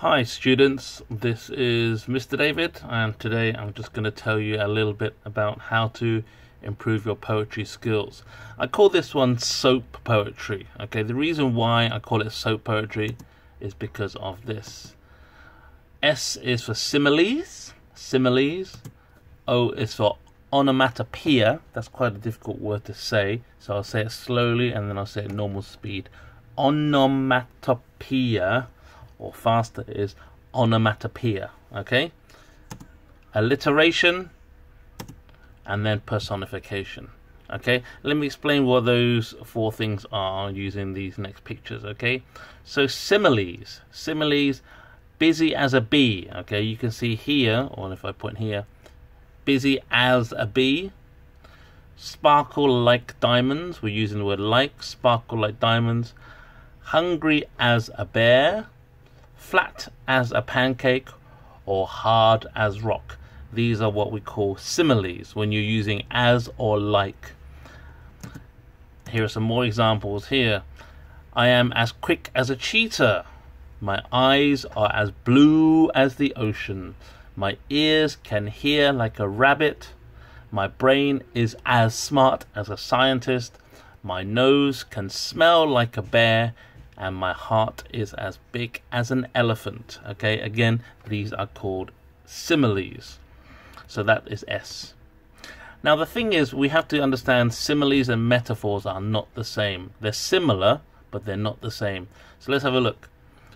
Hi students, this is Mr. David and today I'm just going to tell you a little bit about how to improve your poetry skills. I call this one soap poetry. Okay, the reason why I call it soap poetry is because of this. S is for similes, similes. O is for onomatopoeia. That's quite a difficult word to say, so I'll say it slowly and then I'll say it normal speed. Onomatopoeia or faster is onomatopoeia. Okay? Alliteration and then personification. Okay, let me explain what those four things are using these next pictures. Okay, so similes, similes, busy as a bee. Okay, you can see here, or if I point here, busy as a bee, sparkle like diamonds. We're using the word like, sparkle like diamonds, hungry as a bear, flat as a pancake or hard as rock. These are what we call similes when you're using as or like. Here are some more examples here. I am as quick as a cheetah. My eyes are as blue as the ocean. My ears can hear like a rabbit. My brain is as smart as a scientist. My nose can smell like a bear and my heart is as big as an elephant. Okay, again, these are called similes. So that is S. Now, the thing is, we have to understand similes and metaphors are not the same. They're similar, but they're not the same. So let's have a look.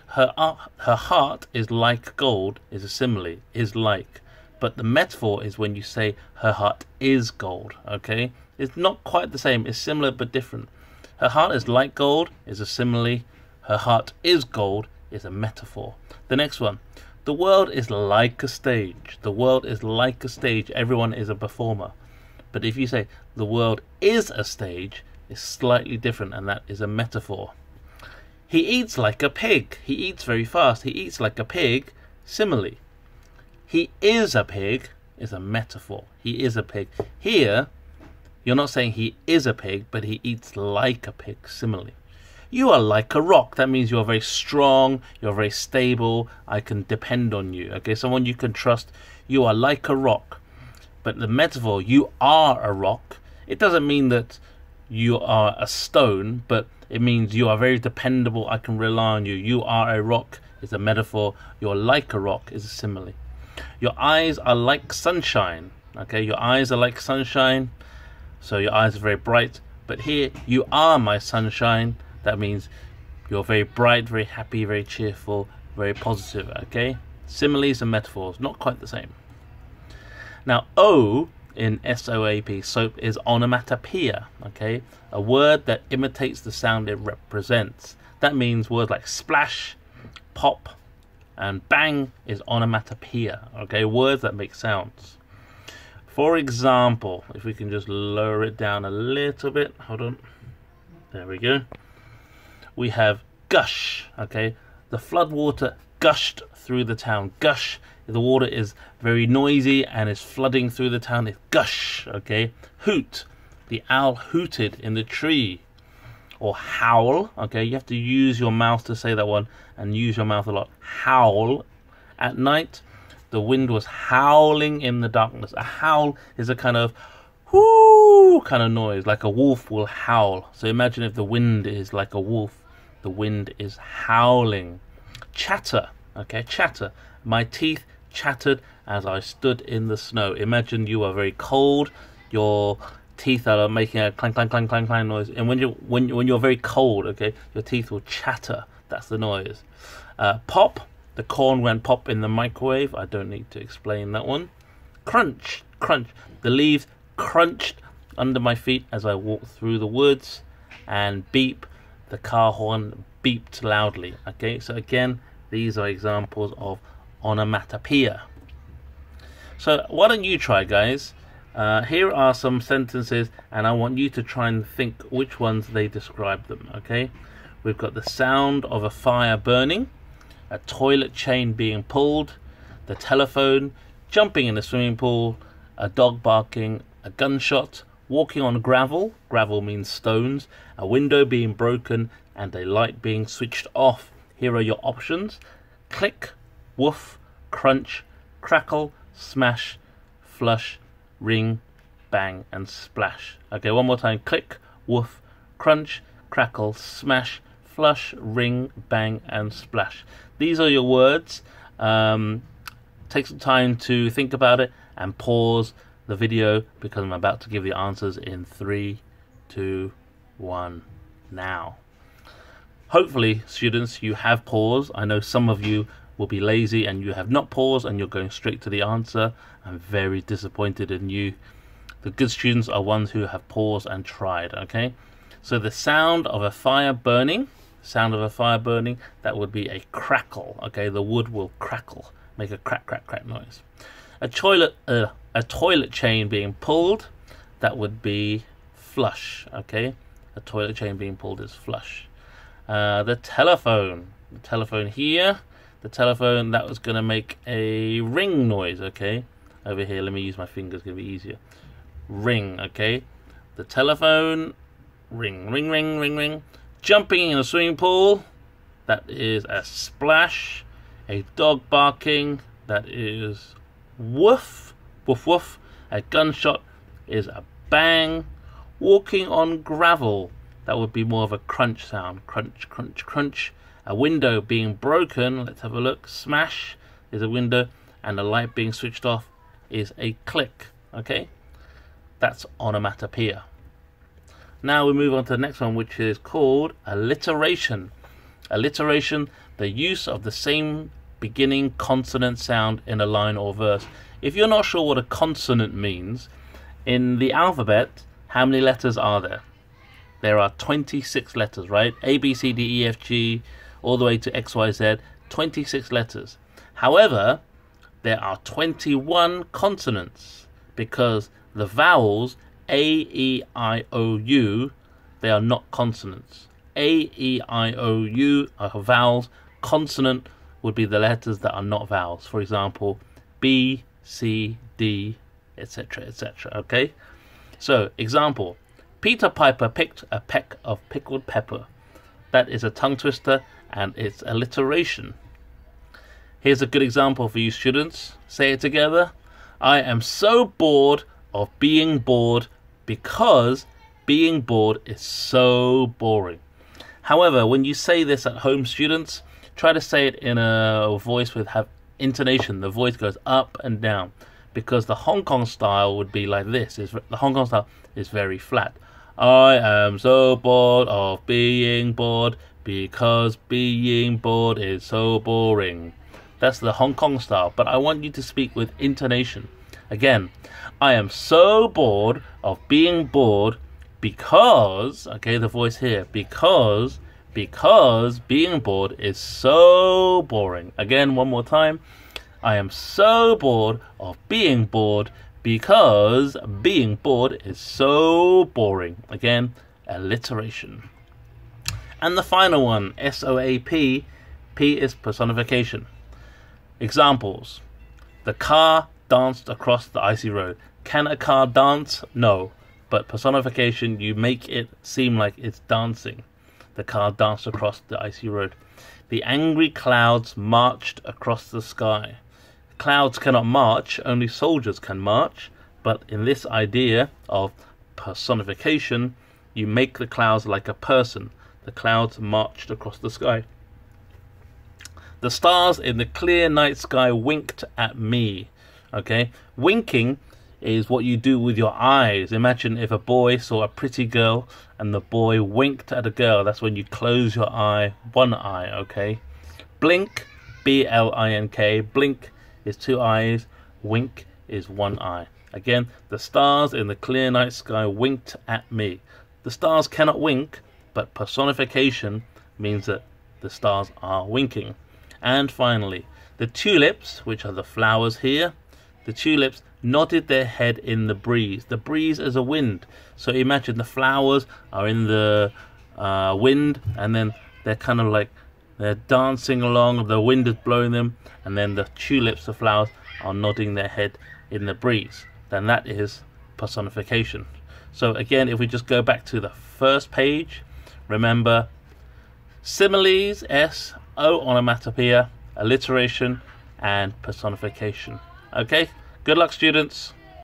Her, uh, her heart is like gold, is a simile, is like. But the metaphor is when you say her heart is gold, okay? It's not quite the same, it's similar but different. Her heart is like gold, is a simile. Her heart is gold is a metaphor. The next one. The world is like a stage. The world is like a stage. Everyone is a performer. But if you say the world is a stage, it's slightly different, and that is a metaphor. He eats like a pig. He eats very fast. He eats like a pig. Simile. He is a pig is a metaphor. He is a pig. Here, you're not saying he is a pig, but he eats like a pig. Simile. You are like a rock. That means you're very strong, you're very stable. I can depend on you. Okay, someone you can trust. You are like a rock. But the metaphor, you are a rock, it doesn't mean that you are a stone, but it means you are very dependable. I can rely on you. You are a rock is a metaphor. You're like a rock is a simile. Your eyes are like sunshine. Okay, your eyes are like sunshine. So your eyes are very bright. But here, you are my sunshine. That means you're very bright, very happy, very cheerful, very positive, okay? Similes and metaphors, not quite the same. Now, O in SOAP, soap, is onomatopoeia, okay? A word that imitates the sound it represents. That means words like splash, pop, and bang is onomatopoeia, okay? Words that make sounds. For example, if we can just lower it down a little bit, hold on. There we go we have gush. Okay, the flood water gushed through the town. Gush. The water is very noisy and is flooding through the town. It's gush. Okay. Hoot. The owl hooted in the tree. Or howl. Okay, you have to use your mouth to say that one and use your mouth a lot. Howl. At night, the wind was howling in the darkness. A howl is a kind of whoo kind of noise, like a wolf will howl. So imagine if the wind is like a wolf the wind is howling. Chatter, okay, chatter. My teeth chattered as I stood in the snow. Imagine you are very cold. Your teeth are making a clang clang clang clang clang noise, and when you when when you're very cold, okay, your teeth will chatter. That's the noise. Uh, pop. The corn went pop in the microwave. I don't need to explain that one. Crunch, crunch. The leaves crunched under my feet as I walked through the woods. And beep the car horn beeped loudly. Okay, so again, these are examples of onomatopoeia. So why don't you try, guys? Uh, here are some sentences, and I want you to try and think which ones they describe them. Okay, we've got the sound of a fire burning, a toilet chain being pulled, the telephone, jumping in a swimming pool, a dog barking, a gunshot, walking on gravel, gravel means stones, a window being broken, and a light being switched off. Here are your options click, woof, crunch, crackle, smash, flush, ring, bang, and splash. Okay, one more time. Click, woof, crunch, crackle, smash, flush, ring, bang, and splash. These are your words. Um, take some time to think about it and pause the video because I'm about to give the answers in three, two, one, now. Hopefully, students, you have paused. I know some of you will be lazy and you have not paused and you're going straight to the answer. I'm very disappointed in you. The good students are ones who have paused and tried, okay? So the sound of a fire burning, sound of a fire burning, that would be a crackle, okay? The wood will crackle, make a crack, crack, crack noise. A toilet, uh, a toilet chain being pulled, that would be flush, okay? A toilet chain being pulled is flush. Uh, the telephone. The telephone here. The telephone that was going to make a ring noise, okay? Over here, let me use my fingers, going to be easier. Ring, okay? The telephone, ring, ring, ring, ring, ring. Jumping in a swimming pool, that is a splash. A dog barking, that is woof, woof, woof. A gunshot is a bang. Walking on gravel, that would be more of a crunch sound. Crunch, crunch, crunch. A window being broken, let's have a look. Smash is a window, and a light being switched off is a click. Okay? That's onomatopoeia. Now we move on to the next one, which is called alliteration. Alliteration, the use of the same beginning consonant sound in a line or verse. If you're not sure what a consonant means, in the alphabet, how many letters are there? there are 26 letters, right? A, B, C, D, E, F, G, all the way to X, Y, Z, 26 letters. However, there are 21 consonants because the vowels A, E, I, O, U, they are not consonants. A, E, I, O, U are vowels. Consonant would be the letters that are not vowels. For example, B, C, D, etc., etc. Okay? So, example Peter Piper picked a peck of pickled pepper. That is a tongue twister and it's alliteration. Here's a good example for you students. Say it together. I am so bored of being bored because being bored is so boring. However, when you say this at home, students, try to say it in a voice with have intonation. The voice goes up and down because the Hong Kong style would be like this. Is the Hong Kong style is very flat. I am so bored of being bored because being bored is so boring. That's the Hong Kong style, but I want you to speak with intonation. Again, I am so bored of being bored because, okay, the voice here, because, because being bored is so boring. Again, one more time. I am so bored of being bored because being bored is so boring. Again, alliteration. And the final one, S O A P, P is personification. Examples The car danced across the icy road. Can a car dance? No. But personification, you make it seem like it's dancing. The car danced across the icy road. The angry clouds marched across the sky. Clouds cannot march, only soldiers can march. But in this idea of personification, you make the clouds like a person. The clouds marched across the sky. The stars in the clear night sky winked at me. Okay? Winking is what you do with your eyes. Imagine if a boy saw a pretty girl and the boy winked at a girl. That's when you close your eye, one eye, okay? Blink, B L I N K. Blink is two eyes, wink is one eye. Again, the stars in the clear night sky winked at me. The stars cannot wink, but personification means that the stars are winking. And finally, the tulips, which are the flowers here, the tulips nodded their head in the breeze. The breeze is a wind. So imagine the flowers are in the uh, wind and then they're kind of like they're dancing along, the wind is blowing them, and then the tulips, the flowers, are nodding their head in the breeze. Then that is personification. So again, if we just go back to the first page, remember similes, S, O onomatopoeia, alliteration, and personification. Okay, good luck, students.